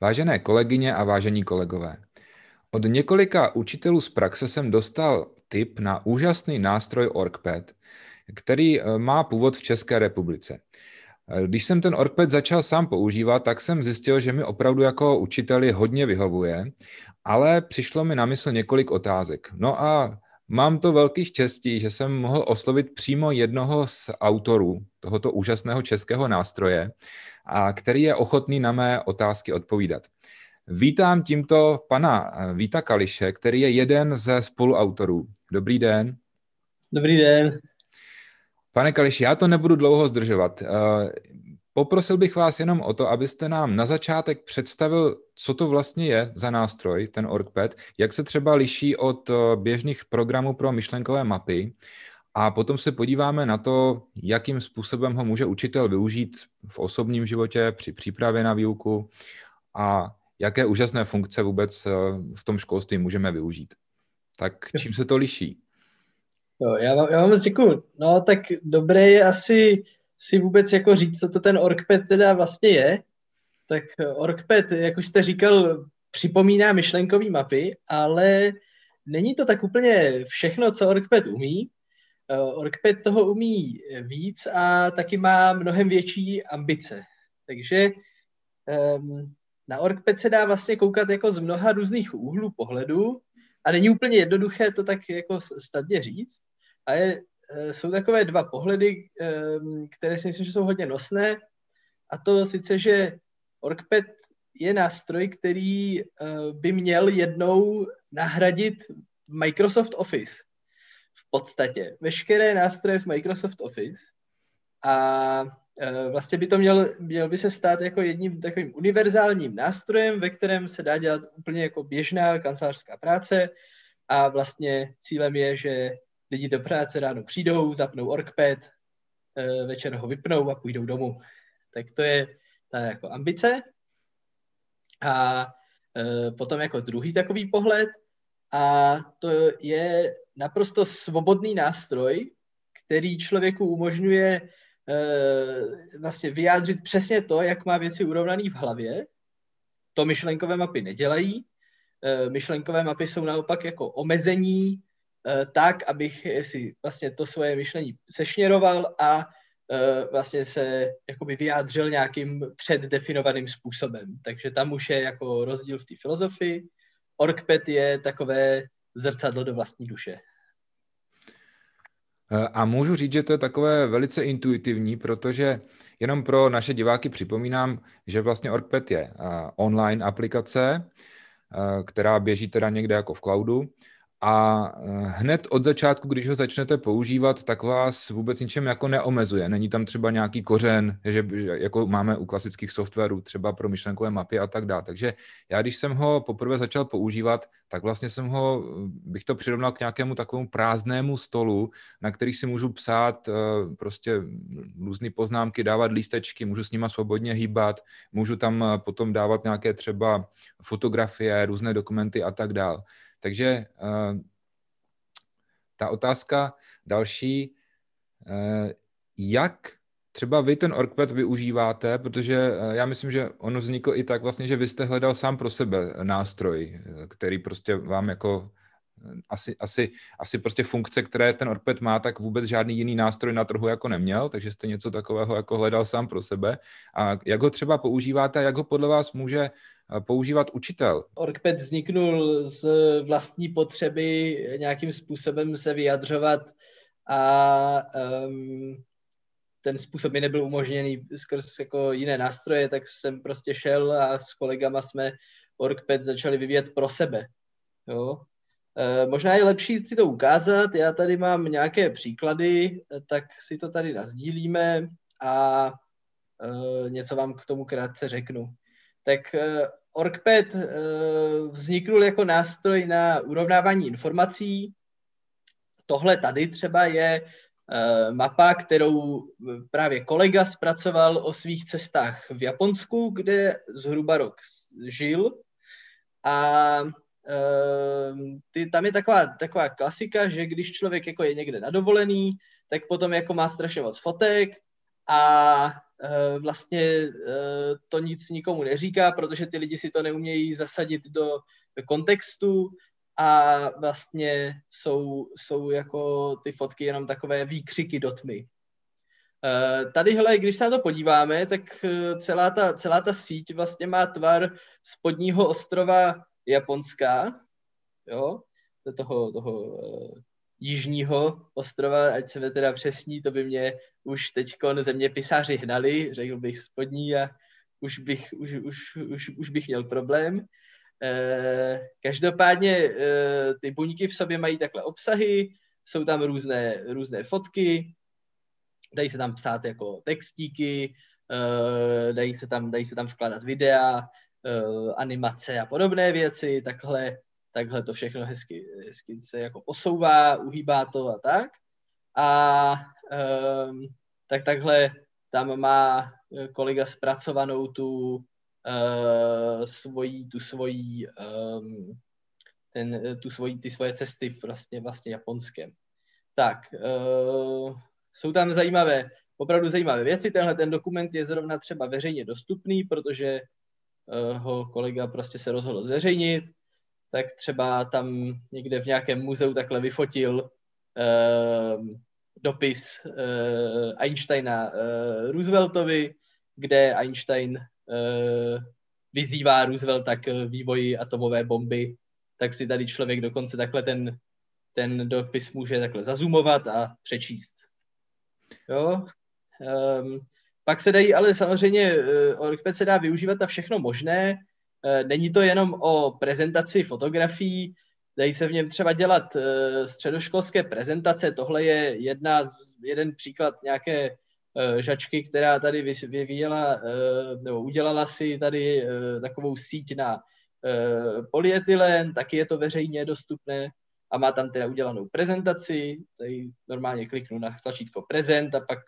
Vážené kolegyně a vážení kolegové, od několika učitelů z praxe jsem dostal tip na úžasný nástroj OrgPad, který eh, má původ v České republice. Eh, když jsem ten OrgPad začal sám používat, tak jsem zjistil, že mi opravdu jako učiteli hodně vyhovuje, ale přišlo mi na mysl několik otázek. No a mám to velký štěstí, že jsem mohl oslovit přímo jednoho z autorů tohoto úžasného českého nástroje, a který je ochotný na mé otázky odpovídat. Vítám tímto pana eh, Víta Kališe, který je jeden ze spoluautorů. Dobrý den. Dobrý den. Pane Kališi, já to nebudu dlouho zdržovat. Poprosil bych vás jenom o to, abyste nám na začátek představil, co to vlastně je za nástroj, ten OrgPad, jak se třeba liší od eh, běžných programů pro myšlenkové mapy a potom se podíváme na to, jakým způsobem ho může učitel využít v osobním životě, při přípravě na výuku a jaké úžasné funkce vůbec eh, v tom školství můžeme využít. Tak čím se to liší? Jo, já, vám, já vám děkuju. No tak dobré je asi si vůbec jako říct, co to ten OrgPad teda vlastně je. Tak OrgPad, jak už jste říkal, připomíná myšlenkové mapy, ale není to tak úplně všechno, co OrgPad umí. Eh, OrgPad toho umí víc a taky má mnohem větší ambice. Takže um, na OrgPad se dá vlastně koukat jako z mnoha různých úhlů pohledu a není úplně jednoduché to tak jako stadně říct. A je, eh, jsou takové dva pohledy, um, které si myslím, že jsou hodně nosné. A to sice, že OrgPad je nástroj, který uh, by měl jednou nahradit Microsoft Office v podstatě veškeré nástroje v Microsoft Office a e, vlastně by to měl, měl by se stát jako jedním takovým univerzálním nástrojem, ve kterém se dá dělat úplně jako běžná kancelářská práce a vlastně cílem je, že lidi do práce ráno přijdou, zapnou OrgPad, e, večer ho vypnou a půjdou domů. Tak to je ta jako ambice. A e, potom jako druhý takový pohled, a to je naprosto svobodný nástroj, který člověku umožňuje uh, vlastně vyjádřit přesně to, jak má věci urovnaný v hlavě. To myšlenkové mapy nedělají. Myšlenkové mapy jsou naopak jako omezení tak, abych si vlastně to svoje myšlení sešněroval a vlastně se jakoby vyjádřil nějakým předdefinovaným způsobem. Takže tam už je jako rozdíl v té filozofii. OrgPad je takové zrcadlo do vlastní duše. Eh, a můžu říct, že to je takové velice intuitivní, protože jenom pro naše diváky připomínám, že vlastně OrgPad je eh, online aplikace, eh, která běží teda někde jako v cloudu a eh, hned od začátku, když ho začnete používat, tak vás vůbec ničem jako neomezuje. Není tam třeba nějaký kořen, že jako máme u klasických softwarů, třeba pro myšlenkové mapy a tak dále. Takže já, když jsem ho poprvé začal používat, tak vlastně jsem ho, bych to přirovnal k nějakému takovému prázdnému stolu, na který si můžu psát eh, prostě různé poznámky, dávat lístečky, můžu s nima svobodně hýbat, můžu tam eh, potom dávat nějaké třeba fotografie, různé dokumenty a tak dále. Takže uh, ta otázka další, uh, jak třeba vy ten OrgPad využíváte, protože uh, já myslím, že on vznikl i tak vlastně, že vy jste hledal sám pro sebe nástroj, který prostě vám jako asi, asi, asi prostě funkce, které ten OrgPad má, tak vůbec žádný jiný nástroj na trhu jako neměl, takže jste něco takového jako hledal sám pro sebe. A jak ho třeba používáte a jak ho podle vás může používat učitel? OrgPad vzniknul z vlastní potřeby nějakým způsobem se vyjadřovat a um, ten způsob mi nebyl umožněný skrz jako jiné nástroje, tak jsem prostě šel a s kolegama jsme OrgPad začali vyvíjet pro sebe. Jo? E, možná je lepší si to ukázat, já tady mám nějaké příklady, tak si to tady nazdílíme a e, něco vám k tomu krátce řeknu tak OrgPad vzniknul jako nástroj na urovnávání informací. Tohle tady třeba je mapa, kterou právě kolega zpracoval o svých cestách v Japonsku, kde zhruba rok žil. A ty, tam je taková, taková klasika, že když člověk jako je někde na dovolený, tak potom jako má strašně moc fotek a uh, vlastně uh, to nic nikomu neříká, protože ty lidi si to neumějí zasadit do, do kontextu a vlastně jsou, jsou jako ty fotky jenom takové výkřiky do tmy. Uh, tadyhle, když se na to podíváme, tak celá ta, celá ta síť vlastně má tvar spodního ostrova Japonská, jo, toho, toho uh, jižního ostrova, ať se teda přesní, to by mě už teď zeměpisáři hnali, řekl bych spodní a už bych, už, už, už, už bych měl problém. E, každopádně e, ty buňky v sobě mají takhle obsahy, jsou tam různé, různé fotky, dají se tam psát jako textíky, e, dají, se tam, dají se tam vkládat videa, e, animace a podobné věci, takhle takhle to všechno hezky, hezky se jako posouvá, uhýbá to a tak. A um, tak takhle tam má kolega zpracovanou tu uh, svojí, tu svojí, um, ten, tu svojí, ty svoje cesty vlastně, vlastně japonské. Tak, uh, jsou tam zajímavé, opravdu zajímavé věci. Tenhle ten dokument je zrovna třeba veřejně dostupný, protože ho kolega prostě se rozhodl zveřejnit tak třeba tam někde v nějakém muzeu takhle vyfotil uh, dopis uh, Einsteina Rooseveltovi, kde Einstein vyzývá Roosevelt k vývoji atomové bomby, tak si tady člověk dokonce takhle ten, ten dopis může takhle zazumovat a přečíst. Jo? Um, pak se dají, ale samozřejmě uh, se dá využívat a všechno možné. Eh, není to jenom o prezentaci fotografií, dají se v něm třeba dělat eh, středoškolské prezentace. Tohle je jedna z, jeden příklad nějaké eh, žačky, která tady vyvíjela, nebo udělala si tady takovou síť na polyetylen, taky je to veřejně dostupné a má tam teda udělanou prezentaci, tady normálně kliknu na tlačítko prezent a pak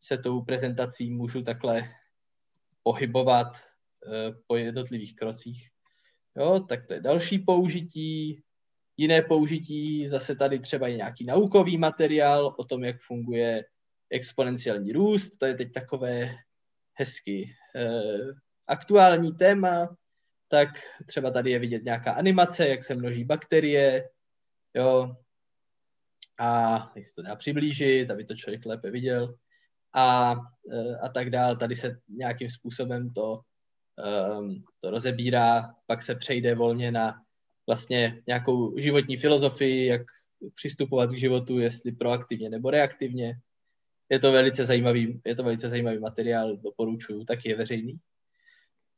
se tou prezentací můžu takhle pohybovat Eh, po jednotlivých krocích. Jo, tak to je další použití. Jiné použití, zase tady třeba je nějaký naukový materiál o tom, jak funguje exponenciální růst. To je teď takové hezky eh, aktuální téma. Tak třeba tady je vidět nějaká animace, jak se množí bakterie, jo, a jak se to dá přiblížit, aby to člověk lépe viděl a, eh, a tak dále. Tady se nějakým způsobem to um, to rozebírá, pak se přejde volně na vlastně nějakou životní filozofii, jak přistupovat k životu, jestli proaktivně nebo reaktivně. Je to velice zajímavý, je to velice zajímavý materiál, doporučuju, taky je veřejný.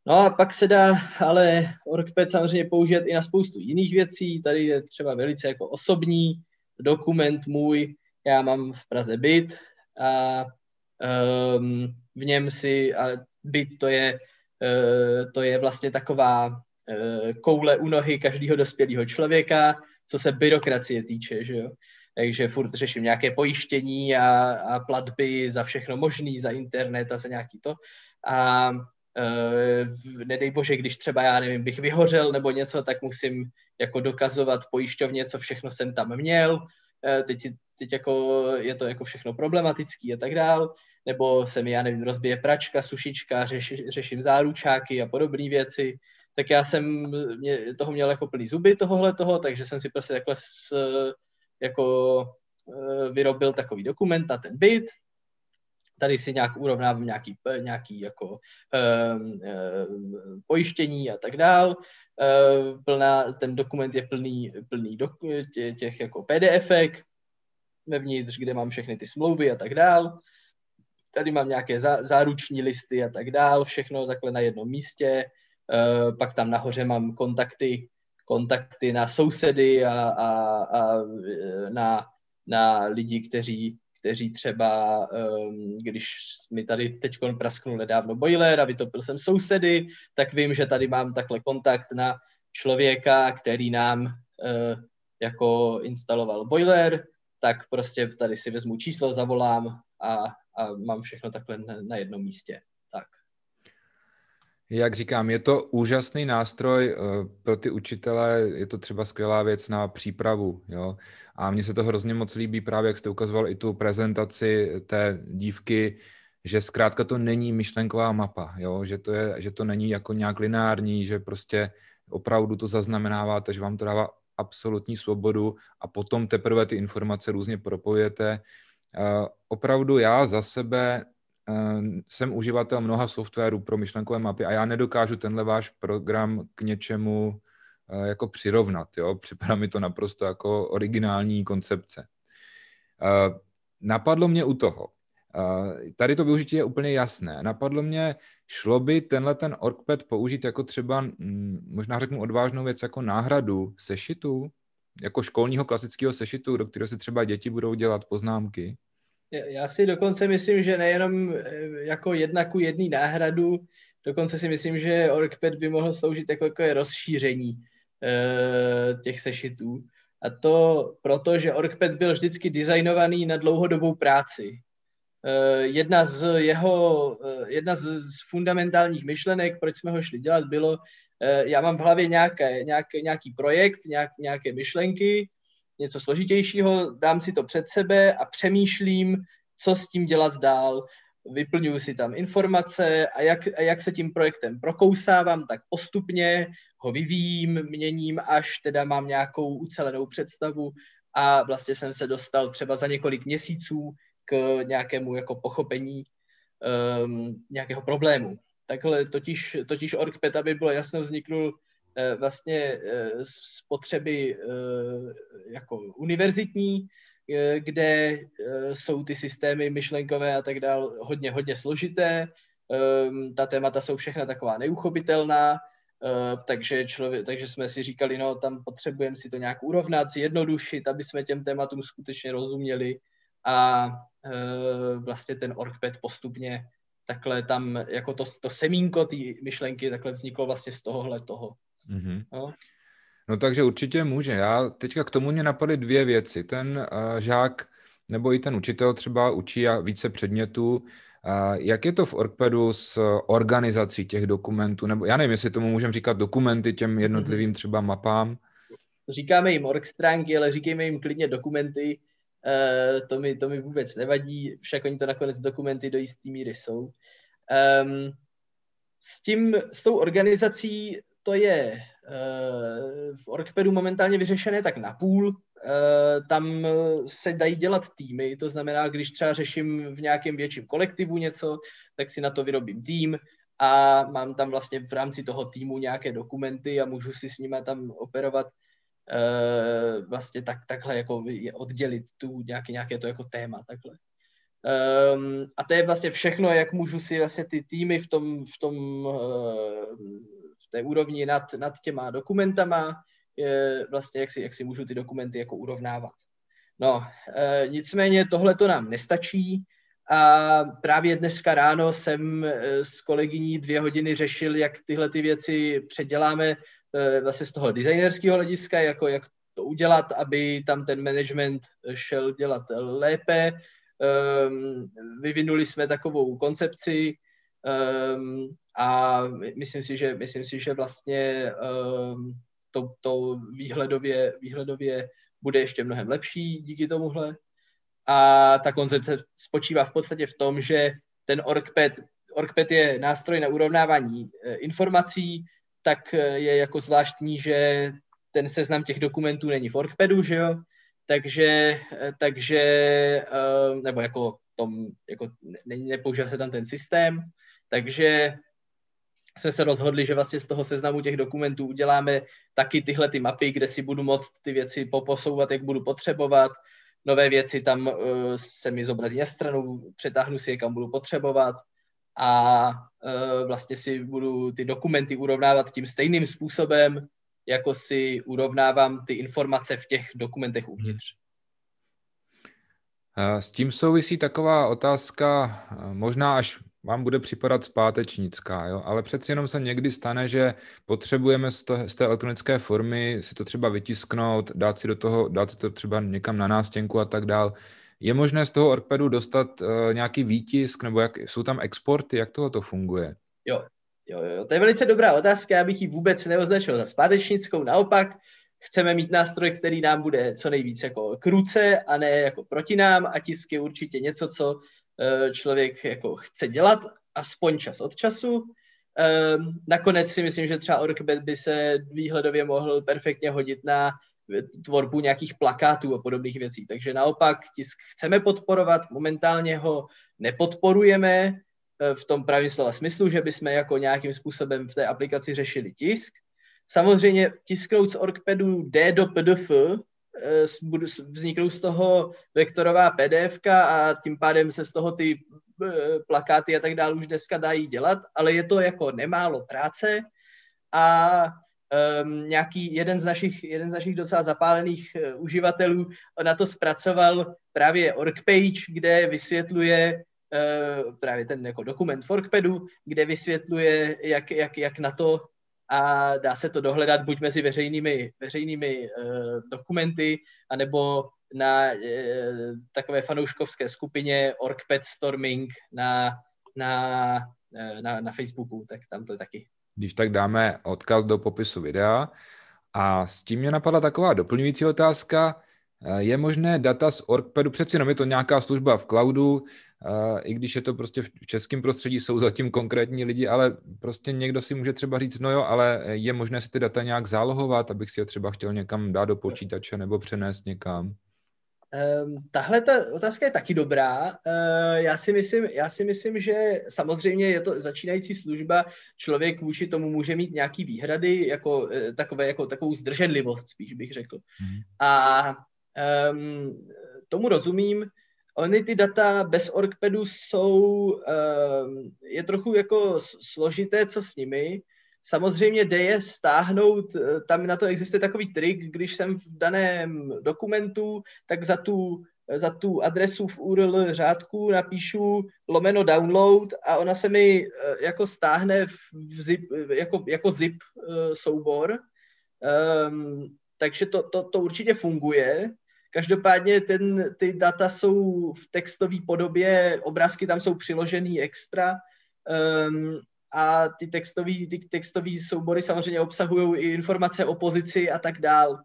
No a pak se dá ale OrgPad samozřejmě použít i na spoustu jiných věcí. Tady je třeba velice jako osobní dokument můj. Já mám v Praze byt a um, v něm si, a byt to je Eh, to je vlastně taková eh, koule u nohy každého dospělého člověka, co se byrokracie týče, že jo. Takže furt řeším nějaké pojištění a, a platby za všechno možný, za internet a za nějaký to. A uh, nedej bože, když třeba, já nevím, bych vyhořel nebo něco, tak musím jako dokazovat pojišťovně, co všechno jsem tam měl. Uh, teď, teď jako je to jako všechno problematický a tak dál nebo se mi, já nevím, rozbije pračka, sušička, řeš, řeším záručáky a podobné věci, tak já jsem mě, toho měl jako plný zuby tohohle toho, takže jsem si prostě takhle s, jako e, vyrobil takový dokument na ten byt, tady si nějak urovnávám nějaký, nějaký jako um, um, pojištění a tak dál. Uh, plná, ten dokument je plný, plný do, tě, těch jako PDFek vevnitř, kde mám všechny ty smlouvy a tak dál tady mám nějaké zá, záruční listy a tak dál, všechno takhle na jednom místě, uh, pak tam nahoře mám kontakty, kontakty na sousedy a, a, a e, na, na lidi, kteří, kteří třeba, um, když mi tady teď prasknul nedávno boiler a vytopil jsem sousedy, tak vím, že tady mám takhle kontakt na člověka, který nám uh, jako instaloval boiler, tak prostě tady si vezmu číslo, zavolám a a mám všechno takhle na, jednom místě. Tak. Jak říkám, je to úžasný nástroj eh, pro ty učitele, je to třeba skvělá věc na přípravu, jo. A mně se to hrozně moc líbí právě, jak jste ukazoval i tu prezentaci té dívky, že zkrátka to není myšlenková mapa, jo? Že, to je, že to není jako nějak lineární, že prostě opravdu to zaznamenáváte, že vám to dává absolutní svobodu a potom teprve ty informace různě propojujete. Opravdu já za sebe uh, jsem uživatel mnoha softwarů pro myšlenkové mapy a já nedokážu tenhle váš program k něčemu uh, jako přirovnat. Jo? Připadá mi to naprosto jako originální koncepce. Napadlo mě u toho, Tady to využití je úplně jasné. Napadlo mě, šlo by tenhle ten OrgPad použít jako třeba, mm, možná řeknu odvážnou věc, jako náhradu sešitu, jako školního klasického sešitu, do kterého si třeba děti budou dělat poznámky? Já si dokonce myslím, že nejenom eh, jako jedna ku jedný náhradu, dokonce si myslím, že OrgPad by mohl sloužit jako, jako rozšíření uh, těch sešitů. A to proto, že OrgPad byl vždycky designovaný na dlouhodobou práci. Eh, jedna z jeho, eh, jedna z fundamentálních myšlenek, proč jsme ho šli dělat, bylo, já mám v hlavě nějaké, nějaké, nějaký projekt, nějak, nějaké myšlenky, něco složitějšího, dám si to před sebe a přemýšlím, co s tím dělat dál. Vyplňuji si tam informace a jak, a jak se tím projektem prokousávám, tak postupně ho vyvíjím, měním, až teda mám nějakou ucelenou představu a vlastně jsem se dostal třeba za několik měsíců k nějakému jako pochopení um, nějakého problému. Takhle totiž, totiž OrgPet, aby bylo jasno, vzniknul uh, vlastně uh, z potřeby uh, jako univerzitní, kde jsou ty systémy myšlenkové a tak dál hodně, hodně složité. Um, ta témata jsou všechna taková neuchopitelná, takže, člověk, takže jsme si říkali, no tam potřebujeme si to nějak urovnat, zjednodušit, aby jsme těm tématům skutečně rozuměli a vlastně ten orgpad postupně takhle tam, jako to, to semínko té myšlenky takhle vzniklo vlastně z tohohle toho. Mm-hmm. No. no takže určitě může. Já teďka k tomu mě napadly dvě věci. Ten uh, žák nebo i ten učitel třeba učí více předmětů. Uh, jak je to v Orgpadu s organizací těch dokumentů? Nebo já nevím, jestli tomu můžeme říkat dokumenty těm jednotlivým třeba mapám. Říkáme jim org stránky, ale říkejme jim klidně dokumenty, to, mi, to mi vůbec nevadí, však oni to nakonec dokumenty do jisté míry jsou. Um, s tím, s tou organizací to je uh, v Orgpedu momentálně vyřešené tak na půl. Uh, tam se dají dělat týmy, to znamená, když třeba řeším v nějakém větším kolektivu něco, tak si na to vyrobím tým a mám tam vlastně v rámci toho týmu nějaké dokumenty a můžu si s nimi tam operovat uh, vlastně tak, takhle jako oddělit tu nějaké, nějaké to jako téma takhle. Um, a to je vlastně všechno, jak můžu si vlastně ty týmy v tom, v tom uh, v té úrovni nad, nad těma dokumentama, je vlastně jak si, jak si můžu ty dokumenty jako urovnávat. No, uh, nicméně tohle to nám nestačí a právě dneska ráno jsem s kolegyní dvě hodiny řešil, jak tyhle ty věci předěláme vlastně z toho designerského hlediska, jako jak to udělat, aby tam ten management šel dělat lépe. Um, vyvinuli jsme takovou koncepci um, a myslím si, že, myslím si, že vlastně um, to, to výhledově, výhledově bude ještě mnohem lepší díky tomuhle. A ta koncepce spočívá v podstatě v tom, že ten OrgPad, OrgPad je nástroj na urovnávání eh, informací, tak eh, je jako zvláštní, že ten seznam těch dokumentů není v Orgpadu, že jo? Takže, eh, takže eh, nebo jako tom, jako ne, nepoužívá se tam ten systém, takže jsme se rozhodli, že vlastně z toho seznamu těch dokumentů uděláme taky tyhle ty mapy, kde si budu moct ty věci poposouvat, jak budu potřebovat. Nové věci tam se mi zobrazí na stranu, přetáhnu si je, kam budu potřebovat a uh, vlastně si budu ty dokumenty urovnávat tím stejným způsobem, jako si urovnávám ty informace v těch dokumentech uvnitř. S tím souvisí taková otázka, možná až vám bude připadat zpátečnická, jo? ale přeci jenom se někdy stane, že potřebujeme z, to, z té elektronické formy si to třeba vytisknout, dát si do toho, dát si to třeba někam na nástěnku a tak dál. Je možné z toho Orkpedu dostat uh, nějaký výtisk, nebo jak, jsou tam exporty, jak toho to funguje? Jo, jo, jo, to je velice dobrá otázka, já bych ji vůbec neoznačil za zpátečnickou, naopak chceme mít nástroj, který nám bude co nejvíc jako kruce a ne jako proti nám. A tisk je určitě něco, co člověk jako chce dělat aspoň čas od času. Nakonec si myslím, že třeba Orkbet by se výhledově mohl perfektně hodit na tvorbu nějakých plakátů a podobných věcí. Takže naopak tisk chceme podporovat, momentálně ho nepodporujeme eh, v tom pravém slova smyslu, že bychom jako nějakým způsobem v té aplikaci řešili tisk. Samozřejmě tisknout z Orkpedu D do PDF, eh, vzniknou z toho vektorová PDF a tím pádem se z toho ty eh, plakáty a tak dále už dneska dají dělat, ale je to jako nemálo práce a um, nějaký jeden z našich, jeden z našich docela zapálených uh, uživatelů na to zpracoval právě Orgpage, kde vysvětluje uh, právě ten jako dokument v Orgpadu, kde vysvětluje, jak, jak, jak na to a dá se to dohledat buď mezi veřejnými, veřejnými uh, dokumenty, anebo na uh, takové fanouškovské skupině Orgpad Storming na, na, na, na Facebooku, tak tam to je taky když tak dáme odkaz do popisu videa. A s tím mě napadla taková doplňující otázka. Eh, je možné data z Orkpedu, přeci jenom je to nějaká služba v cloudu, eh, i když je to prostě v českém prostředí, jsou zatím konkrétní lidi, ale prostě někdo si může třeba říct, no jo, ale je možné si ty data nějak zálohovat, abych si je třeba chtěl někam dát do počítače nebo přenést někam. Um, tahle ta otázka je taky dobrá. Uh, já, si myslím, já si myslím, že samozřejmě je to začínající služba, člověk vůči tomu může mít nějaký výhrady, jako, uh, takové, jako takovou zdrženlivost, spíš bych řekl. Mm. A um, tomu rozumím. Ony ty data bez Orkpedu jsou, um, je trochu jako složité, co s nimi, Samozřejmě jde je stáhnout, eh, tam na to existuje takový trik, když jsem v daném dokumentu, tak za tu, za tu adresu v URL řádku napíšu lomeno download a ona se mi eh, jako stáhne v zip, jako, jako zip eh, soubor. Um, takže to, to, to určitě funguje. Každopádně ten, ty data jsou v textové podobě, obrázky tam jsou přiložený extra. Um, a ty textové ty textový soubory samozřejmě obsahují i informace o pozici a tak dál.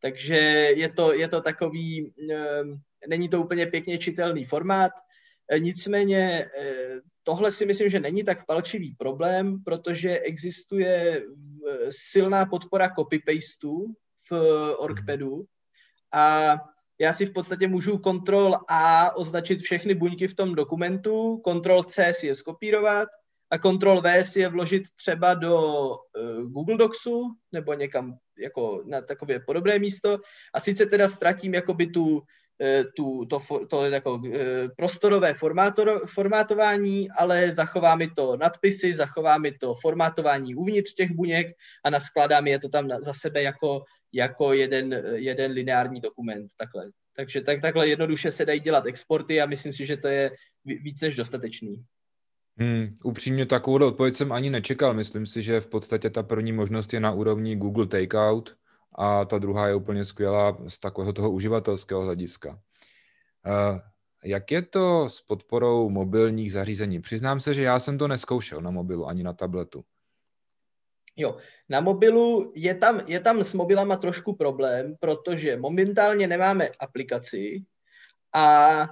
Takže je to, je to takový, ehm, není to úplně pěkně čitelný formát, nicméně e, tohle si myslím, že není tak palčivý problém, protože existuje silná podpora copy-pasteu v Orkpedu a já si v podstatě můžu Ctrl A označit všechny buňky v tom dokumentu, Ctrl C si je skopírovat, a Ctrl V si je vložit třeba do uh, Google Docsu nebo někam jako na takové podobné místo a sice teda ztratím jakoby tu, uh, tu to, to jako, uh, prostorové formátor, formátování, ale zachová mi to nadpisy, zachová mi to formátování uvnitř těch buněk a naskládá mi je to tam za sebe jako, jako jeden, jeden lineární dokument. Takhle. Takže tak, takhle jednoduše se dají dělat exporty a myslím si, že to je víc než dostatečný. Hmm, upřímně takovou odpověď jsem ani nečekal. Myslím si, že v podstatě ta první možnost je na úrovni Google Takeout a ta druhá je úplně skvělá z takového toho uživatelského hlediska. Uh, jak je to s podporou mobilních zařízení? Přiznám se, že já jsem to neskoušel na mobilu ani na tabletu. Jo, na mobilu je tam, je tam s mobilama trošku problém, protože momentálně nemáme aplikaci a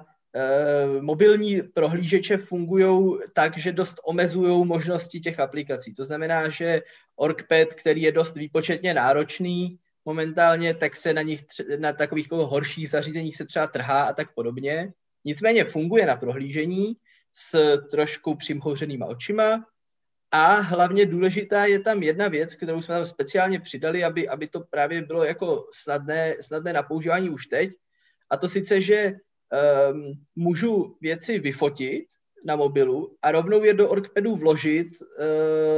mobilní prohlížeče fungují tak, že dost omezují možnosti těch aplikací. To znamená, že OrgPad, který je dost výpočetně náročný momentálně, tak se na nich na takových jako horších zařízeních se třeba trhá a tak podobně. Nicméně funguje na prohlížení s trošku přimhouřenýma očima a hlavně důležitá je tam jedna věc, kterou jsme tam speciálně přidali, aby, aby to právě bylo jako snadné, snadné na používání už teď. A to sice, že um, můžu věci vyfotit na mobilu a rovnou je do Orkpedu vložit,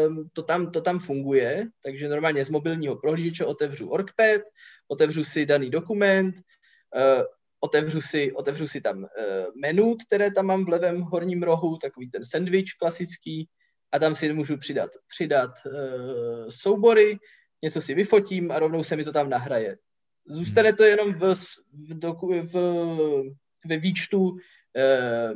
um, to, tam, to tam funguje, takže normálně z mobilního prohlížeče otevřu Orkpad, otevřu si daný dokument, uh, otevřu si, otevřu si tam uh, menu, které tam mám v levém horním rohu, takový ten sandwich klasický, a tam si můžu přidat, přidat uh, soubory, něco si vyfotím a rovnou se mi to tam nahraje. Zůstane to jenom v, v, doku, v ve výčtu eh,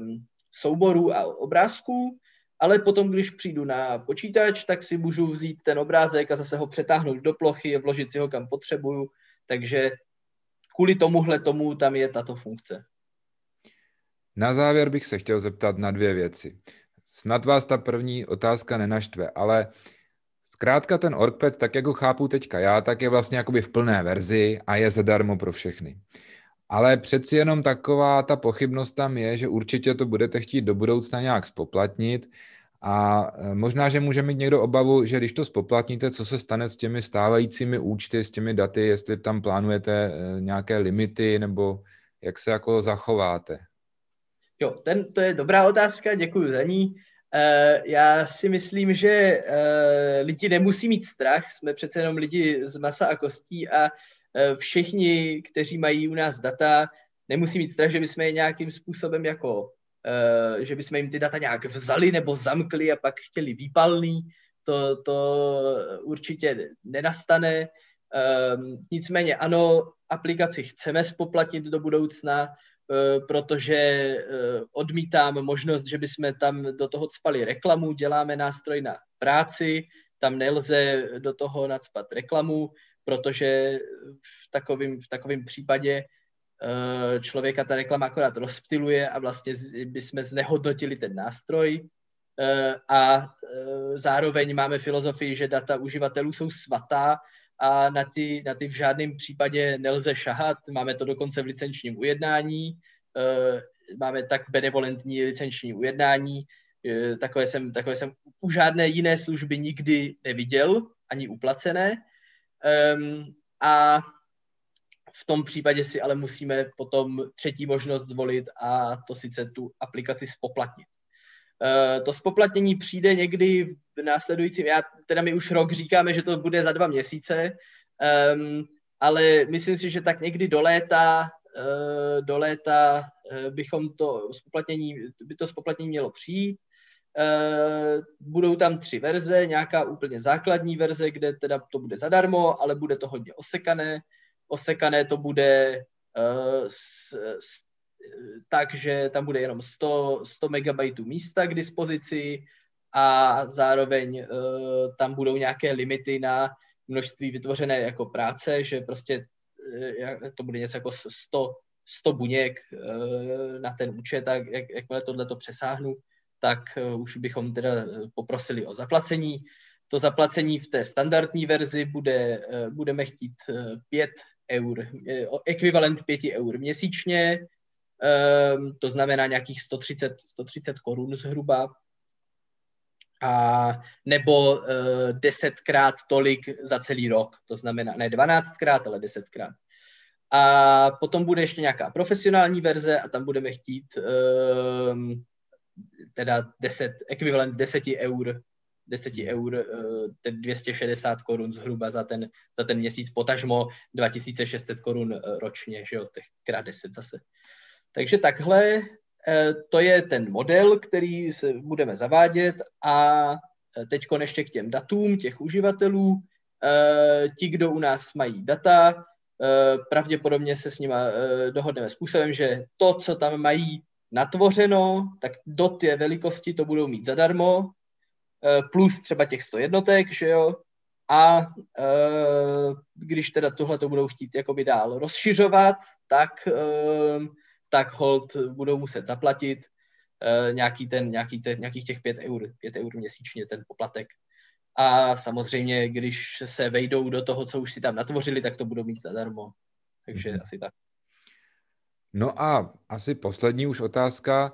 souborů a obrázků, ale potom, když přijdu na počítač, tak si můžu vzít ten obrázek a zase ho přetáhnout do plochy, vložit si ho kam potřebuju, takže kvůli tomuhle tomu tam je tato funkce. Na závěr bych se chtěl zeptat na dvě věci. Snad vás ta první otázka nenaštve, ale zkrátka ten OrgPad, tak jak ho chápu teďka já, tak je vlastně jakoby v plné verzi a je zadarmo pro všechny. Ale přeci jenom taková ta pochybnost tam je, že určitě to budete chtít do budoucna nějak spoplatnit a e, možná, že může mít někdo obavu, že když to spoplatníte, co se stane s těmi stávajícími účty, s těmi daty, jestli tam plánujete e, nějaké limity nebo jak se jako zachováte? Jo, ten, to je dobrá otázka, děkuji za ní. Uh, já si myslím, že uh, lidi nemusí mít strach, jsme přece jenom lidi z masa a kostí a všichni, kteří mají u nás data, nemusí mít strach, že bychom je nějakým způsobem jako, uh, že bychom jim ty data nějak vzali nebo zamkli a pak chtěli výpalný. To, to určitě nenastane. Um, nicméně ano, aplikaci chceme spoplatnit do budoucna, Eh, protože eh, odmítám možnost, že bychom tam do toho cpali reklamu, děláme nástroj na práci, tam nelze do toho nadspat reklamu, protože v takovém v takovým případě eh, člověka ta reklama akorát rozptiluje a vlastně bychom znehodnotili ten nástroj. A zároveň máme filozofii, že data uživatelů jsou svatá a na ty, na ty v žádném případě nelze šahat. Máme to dokonce v licenčním ujednání. Eh, máme tak benevolentní licenční ujednání. Eh, takové jsem, takové jsem u žádné jiné služby nikdy neviděl, ani uplacené. Ehm, a v tom případě si ale musíme potom třetí možnost zvolit a to sice tu aplikaci spoplatnit. Uh, to spoplatnění přijde někdy v následujícím, já teda my už rok říkáme, že to bude za dva měsíce, um, ale myslím si, že tak někdy do léta, do léta bychom to spoplatnění, by to spoplatnění mělo přijít. Uh, budou tam tři verze, nějaká úplně základní verze, kde teda to bude zadarmo, ale bude to hodně osekané. Osekané to bude uh, s, s takže tam bude jenom 100, 100 MB místa k dispozici a zároveň uh, tam budou nějaké limity na množství vytvořené jako práce, že prostě to bude něco jako 100, 100 buněk na ten účet, tak jak, jakmile tohle to přesáhnu, tak uh, už bychom teda poprosili o zaplacení. To zaplacení v té standardní verzi bude, uh, budeme chtít uh, 5 eur, ekvivalent 5 eur měsíčně, um, to znamená nějakých 130, 130 korun zhruba, a nebo uh, desetkrát tolik za celý rok, to znamená ne 12krát, ale desetkrát. A potom bude ještě nějaká profesionální verze a tam budeme chtít um, teda 10, ekvivalent 10 eur, 10 eur, uh, 260 korun zhruba za ten, za ten měsíc, potažmo 2600 korun ročně, že jo, těch krát 10 zase. Takže takhle eh, to je ten model, který se budeme zavádět a eh, teď ještě k těm datům těch uživatelů. Eh, ti, kdo u nás mají data, pravděpodobně se s nimi dohodneme způsobem, že to, co tam mají natvořeno, tak do té velikosti to budou mít zadarmo, plus třeba těch 100 jednotek, že jo, a když teda tohle to budou chtít jakoby dál rozšiřovat, tak tak hold budou muset zaplatit nějaký ten, nějaký ten, nějakých těch 5 eur, 5 eur měsíčně ten poplatek. A samozřejmě, když se vejdou do toho, co už si tam natvořili, tak to budou mít zadarmo. Takže mm-hmm. asi tak. No a asi poslední už otázka.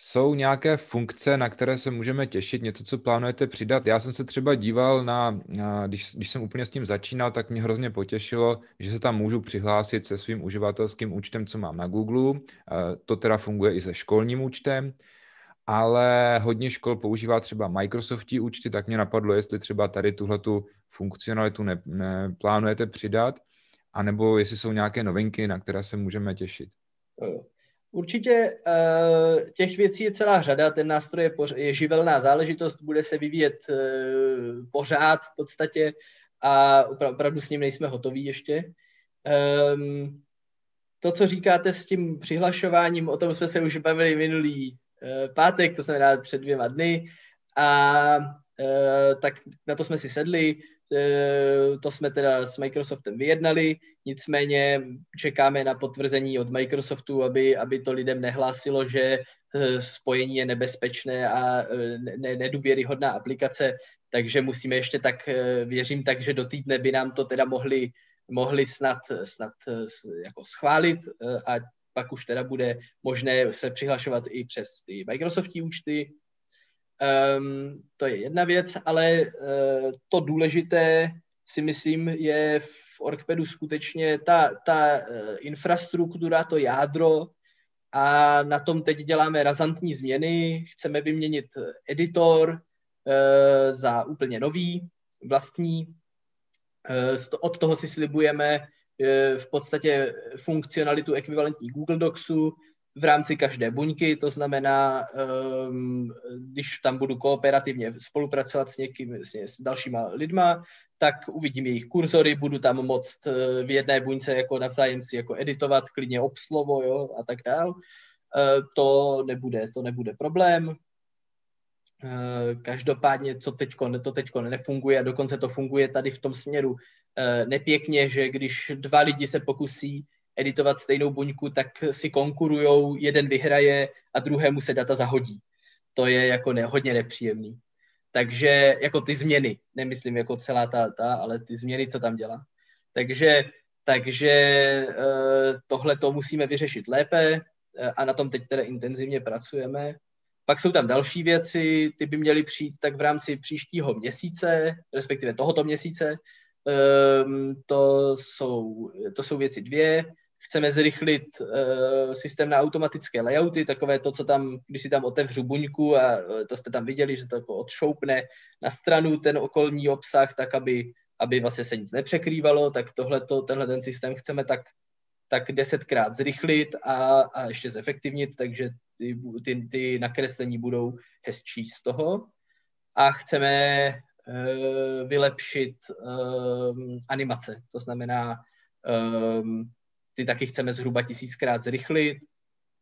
Jsou nějaké funkce, na které se můžeme těšit, něco, co plánujete přidat? Já jsem se třeba díval na, když, když jsem úplně s tím začínal, tak mě hrozně potěšilo, že se tam můžu přihlásit se svým uživatelským účtem, co mám na Google. To teda funguje i se školním účtem, ale hodně škol používá třeba Microsoftí účty, tak mě napadlo, jestli třeba tady tuhletu funkcionalitu ne, neplánujete přidat, anebo jestli jsou nějaké novinky, na které se můžeme těšit. Určitě uh, těch věcí je celá řada, ten nástroj je, živelná záležitost, bude se vyvíjet uh, pořád v podstatě a opravdu s ním nejsme hotoví ještě. Um, to, co říkáte s tím přihlašováním, o tom jsme se už bavili minulý uh, pátek, to znamená před dvěma dny, a tak na to jsme si sedli, to jsme teda s Microsoftem vyjednali, nicméně čekáme na potvrzení od Microsoftu, aby, aby to lidem nehlásilo, že spojení je nebezpečné a ne, nedůvěryhodná aplikace, takže musíme ještě tak, věřím tak, že do týdne by nám to teda mohli, mohli snad, snad jako schválit a pak už teda bude možné se přihlašovat i přes ty Microsoftí účty. Um, to je jedna věc, ale uh, to důležité si myslím je v Orkpedu skutečně ta, ta uh, infrastruktura, to jádro a na tom teď děláme razantní změny. Chceme vyměnit editor uh, za úplně nový, vlastní. Uh, od toho si slibujeme v podstatě funkcionalitu ekvivalentní Google Docsu v rámci každé buňky, to znamená, ehm, když tam budu kooperativně spolupracovat s někým, s dalšíma lidma, tak uvidím jejich kurzory, budu tam moct eh, v jedné buňce jako navzájem si jako editovat, klidně obslovo, jo, a tak dál. Eh, to nebude, to nebude problém. Eh, každopádně co teďko, to teďko nefunguje a dokonce to funguje tady v tom směru nepěkně, že když dva lidi se pokusí editovat stejnou buňku, tak si konkurujou, jeden vyhraje a druhému se data zahodí. To je jako ne, hodně nepříjemný. Takže jako ty změny, nemyslím jako celá ta, ta ale ty změny, co tam dělá. Takže, takže eh, tohle to musíme vyřešit lépe a na tom teď teda intenzivně pracujeme. Pak jsou tam další věci, ty by měly přijít tak v rámci příštího měsíce, respektive tohoto měsíce. Um, to, jsou, to jsou věci dvě. Chceme zrychlit uh, systém na automatické layouty, takové to, co tam, když si tam otevřu buňku a uh, to jste tam viděli, že to jako odšoupne na stranu ten okolní obsah, tak aby, aby vlastně se nic nepřekrývalo, tak tohleto, tenhle ten systém chceme tak tak desetkrát zrychlit a, a ještě zefektivnit, takže ty, ty, ty nakreslení budou hezčí z toho. A chceme uh, vylepšit uh, animace, to znamená, ty taky chceme zhruba tisíckrát zrychlit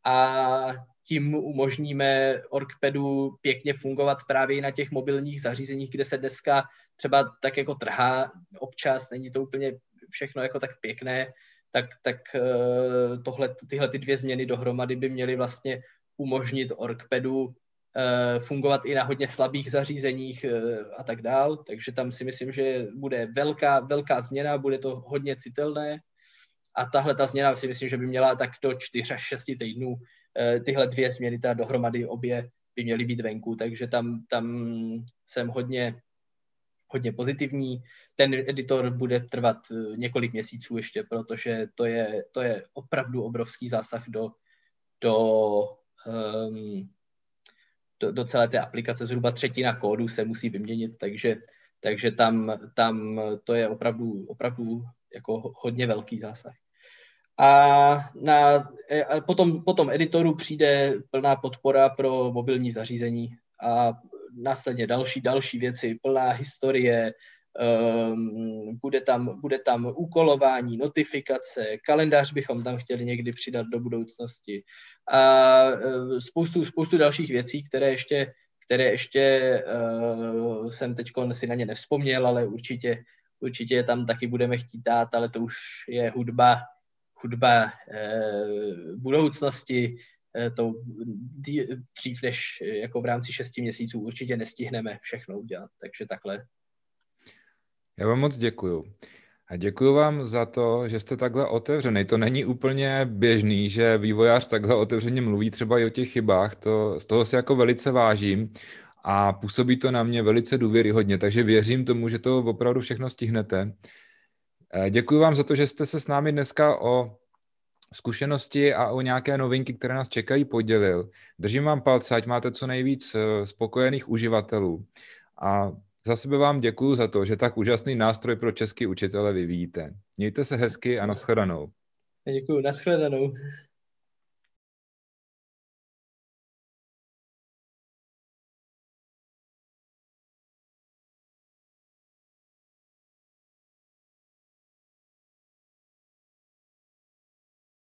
a tím umožníme Orkpedu pěkně fungovat právě i na těch mobilních zařízeních, kde se dneska třeba tak jako trhá občas, není to úplně všechno jako tak pěkné, tak, tak eh, tohle, tyhle ty dvě změny dohromady by měly vlastně umožnit Orkpedu eh, fungovat i na hodně slabých zařízeních eh, a tak dál, takže tam si myslím, že bude velká, velká změna, bude to hodně citelné a tahle ta změna si myslím, že by měla tak do 4 až 6 týdnů tyhle dvě změny teda dohromady obě by měly být venku, takže tam, tam jsem hodně hodně pozitivní. Ten editor bude trvat eh, několik měsíců ještě, protože to je, to je opravdu obrovský zásah do, do, um, do, do celé té aplikace. Zhruba třetina kódu se musí vyměnit, takže, takže tam, tam to je opravdu, opravdu jako hodně velký zásah. A na, eh, a potom, potom editoru přijde plná podpora pro mobilní zařízení a následně další, další věci, plná historie, um, bude, tam, bude tam úkolování, notifikace, kalendář bychom tam chtěli někdy přidat do budoucnosti a uh, spoustu, spoustu dalších věcí, které ještě, které ještě uh, jsem teď si na ně nevzpomněl, ale určitě, určitě tam taky budeme chtít dát, ale to už je hudba, hudba uh, budoucnosti, Eh, to dřív než eh, jako v rámci šesti měsíců určitě nestihneme všechno udělat, takže takhle. Já vám moc děkuju. A děkuji vám za to, že jste takhle otevřený. To není úplně běžný, že vývojář takhle otevřeně mluví třeba i o těch chybách. To, z toho si jako velice vážím a působí to na mě velice důvěryhodně, takže věřím tomu, že to opravdu všechno stihnete. Eh, děkuji vám za to, že jste se s námi dneska o zkušenosti a o nějaké novinky, které nás čekají, podělil. Držím vám palce, ať máte co nejvíc eh, spokojených uživatelů. A za sebe vám děkuji za to, že tak úžasný nástroj pro český učitele vyvíjíte. Mějte se hezky a nashledanou. Děkuji, nashledanou.